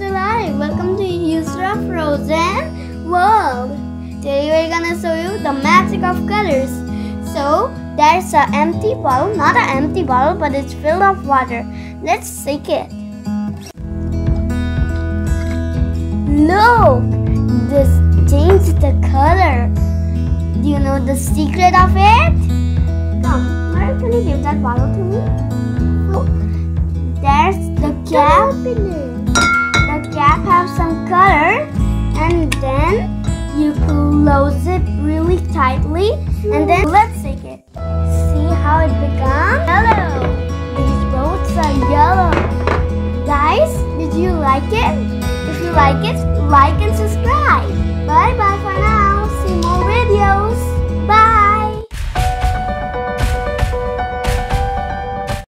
July. Welcome to Yusra Frozen World. Today we're gonna show you the magic of colors. So there's an empty bottle, not an empty bottle, but it's filled of water. Let's shake it. Look, this changed the color. Do you know the secret of it? Come, where can you give that bottle to me? Look, there's the cap. it really tightly and then let's take it. See how it becomes yellow. These boats are yellow. Guys, did you like it? If you like it, like and subscribe. Bye bye.